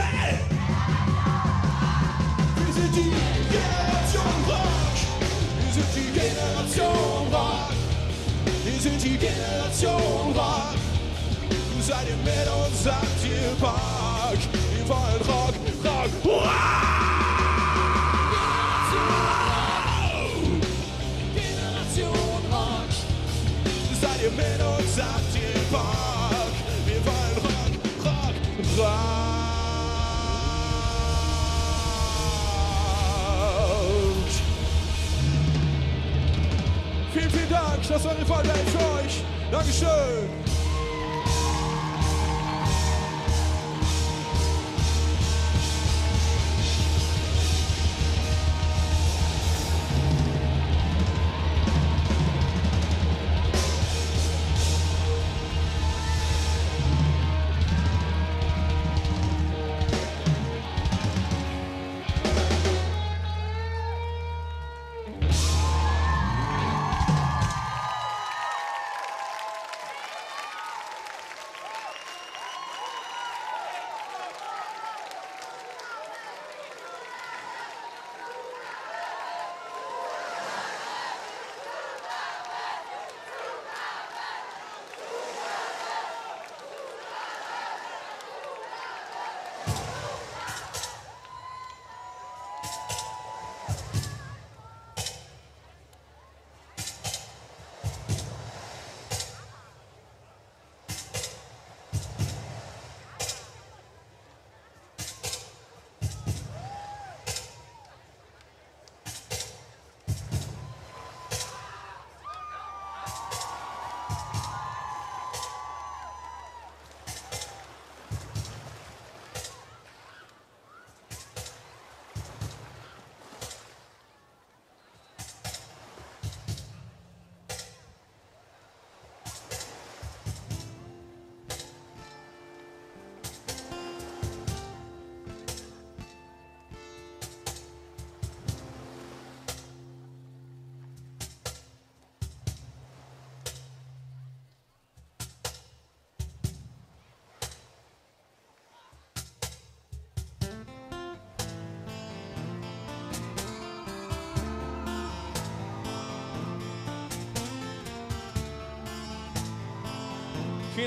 Wir sind die Generation Rock. Wir sind die Generation Rock. Wir sind die Generation Rock. Seid ihr mit uns, habt ihr Bock? Wir wollen Rock, Rock, Rock. Seid ihr mit uns, habt ihr Bock? Wir wollen Rock, Rock, Rock. Vielen, vielen Dank. Das war eine Vollwelt für euch. Dankeschön.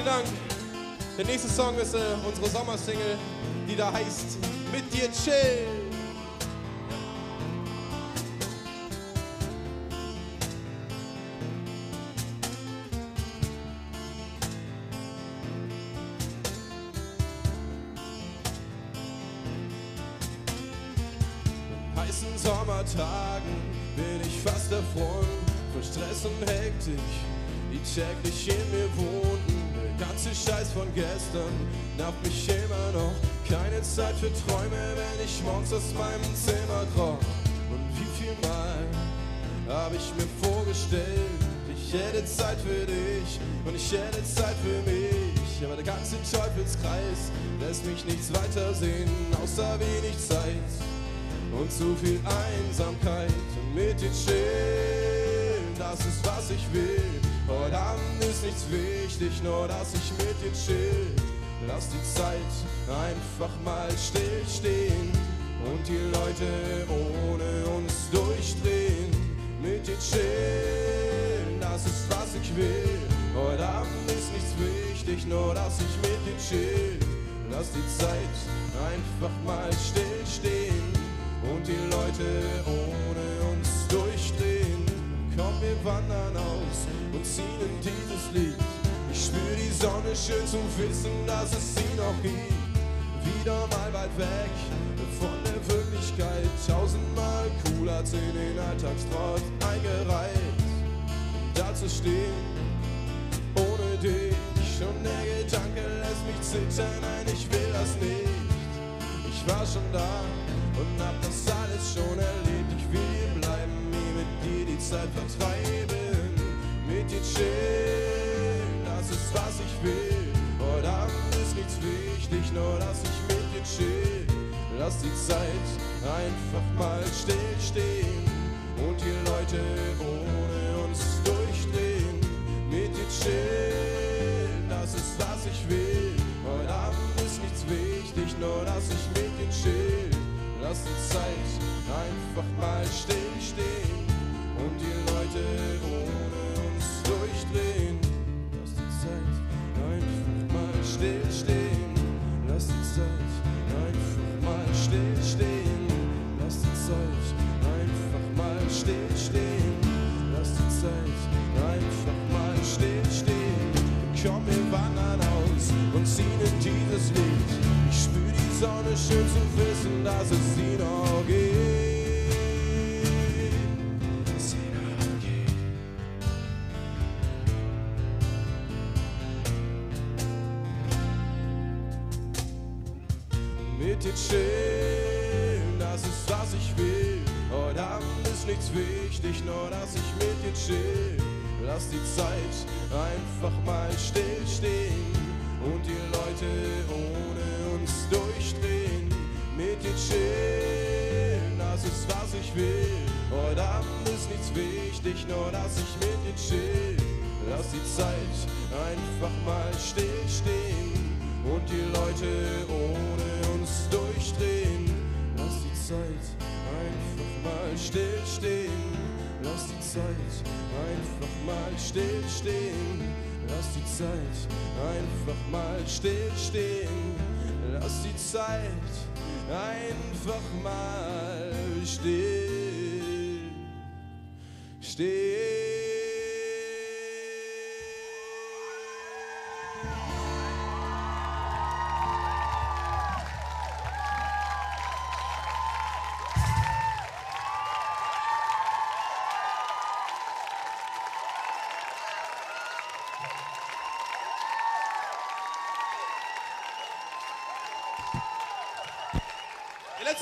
Vielen Dank. Der nächste Song ist äh, unsere Sommersingle, die da heißt Mit dir chill. heißen Sommertagen bin ich fast erfroren vor Stress und Hektik, die täglich in mir wohnten. Ganze Scheiß von gestern nervt mich immer noch. Keine Zeit für Träume, wenn ich morgens aus meinem Zimmer kroch. Und wie viel Mal habe ich mir vorgestellt, ich hätte Zeit für dich und ich hätte Zeit für mich. Aber der ganze Teufelskreis lässt mich nichts weiter sehen, außer wenig Zeit und zu viel Einsamkeit. Und mit dir chillen, das ist was ich will. Heute Abend ist nichts wichtig, nur dass ich mit dir chill. Lass die Zeit einfach mal stillstehen und die Leute ohne uns durchdrehen. Mit dir chillen, das ist was ich will. Heute Abend ist nichts wichtig, nur dass ich mit dir chill. Lass die Zeit einfach mal stillstehen und die Leute ohne uns durchdrehen. Komm, wir wandern in dieses Lied. Ich spür die Sonne schön zu wissen, dass es sie noch gibt. Wieder mal weit weg von der Wirklichkeit. Tausendmal cooler als in den Alltagstrott eingereiht. Da zu stehen, ohne dich. Und der Gedanke lässt mich zittern, nein, ich will das nicht. Ich war schon da und hab das alles schon erlebt. Ich will hier bleiben, mir mit dir die Zeit vertreiben. Mit dir chillen, das ist was ich will. Heute Abend ist nichts wichtig, nur dass ich mit dir chill. Lass die Zeit einfach mal stillstehen und die Leute ohne uns durchdrehen. Mit dir chillen, das ist was ich will. Heute Abend ist nichts wichtig, nur dass ich mit dir chill. Lass die Zeit einfach mal stillstehen und die Leute ohne uns durchdrehen. Lass die Zeit einfach mal stillstehen. Lass die Zeit einfach mal stillstehen. Lass die Zeit einfach mal stillstehen. Lass die Zeit einfach mal stillstehen. Komm, wir wandern aus und ziehen in dieses Lied. Ich spür die Sonne schön zu wissen, dass es sie noch gibt. Nichts wichtig, nur dass ich mit dir chill. Lass die Zeit einfach mal stillstehen und die Leute ohne uns durchdrehen. Mit dir chillen, das ist was ich will. Heute Abend ist nichts wichtig, nur dass ich mit dir chill. Lass die Zeit einfach mal stillstehen und die Leute ohne uns durchdrehen. Lass die Zeit einfach mal stillstehen. Lass die Zeit einfach mal stillstehen. Lass die Zeit einfach mal stillstehen. Lass die Zeit einfach mal still stehen.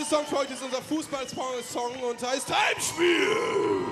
Song für heute ist unser Fußball-Song und heißt Heimspiel.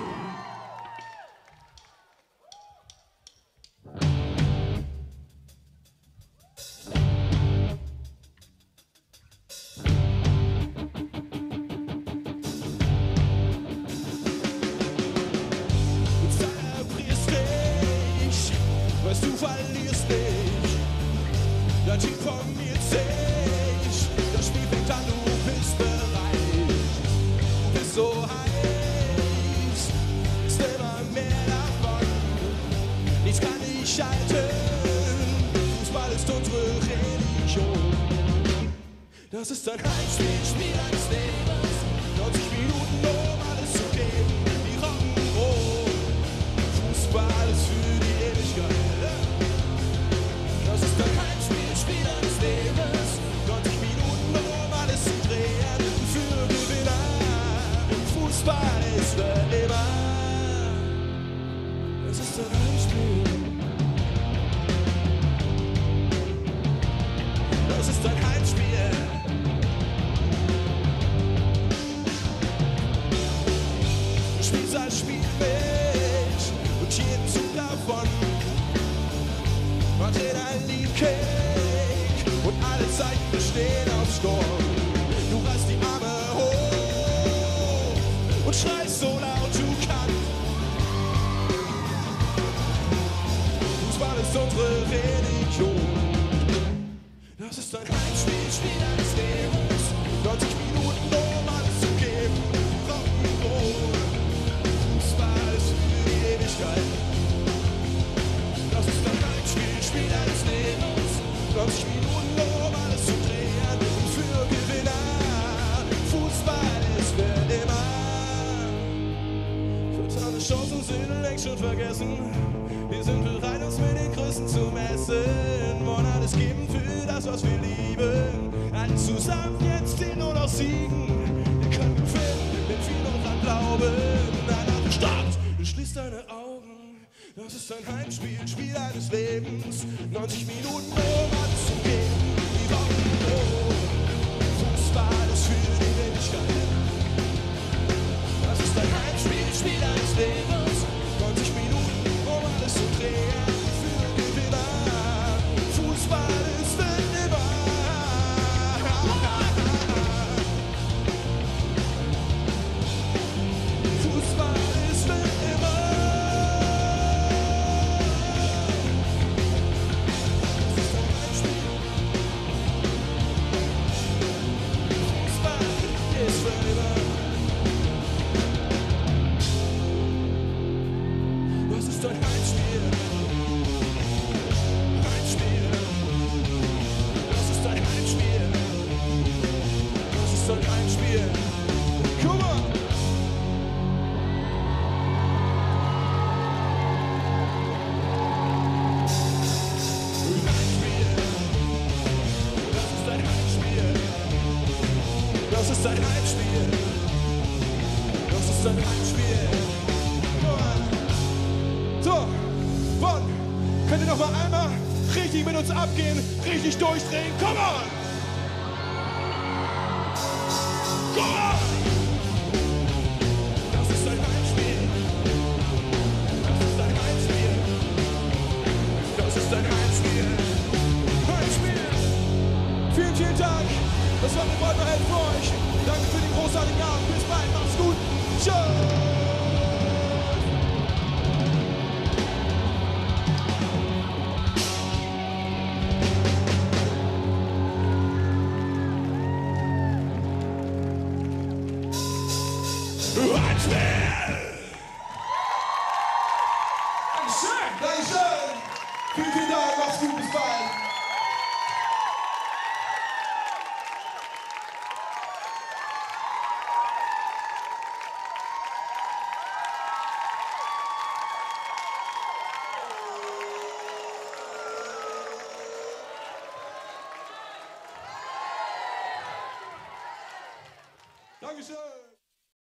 Das ist ein Heimspiel, Spiel